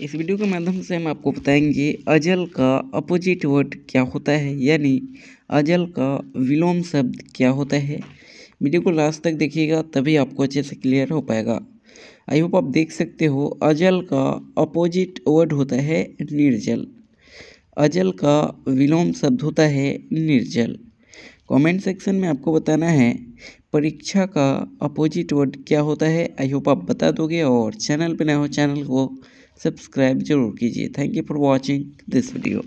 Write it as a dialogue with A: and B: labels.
A: इस वीडियो के माध्यम से हम आपको बताएँगे अजल का अपोजिट वर्ड क्या होता है, यानी अजल का विलोम शब्द क्या होता है। वीडियो को लास्ट तक देखिएगा, तभी आपको अच्छे से क्लियर हो पाएगा। आई होप आप देख सकते हो, अजल का अपोजिट वर्ड होता है निर्जल। अजल का विलोम शब्द होता है निर्जल। कमेंट सेक्शन में आपको बताना है, परीक्षा का अपोजिट वर्ड क्या होता है। आई होप आप बता दोगे और चैनल पर नए हो, चैनल को सब्सक्राइब ज़रूर कीजिए। Thank you for watching this video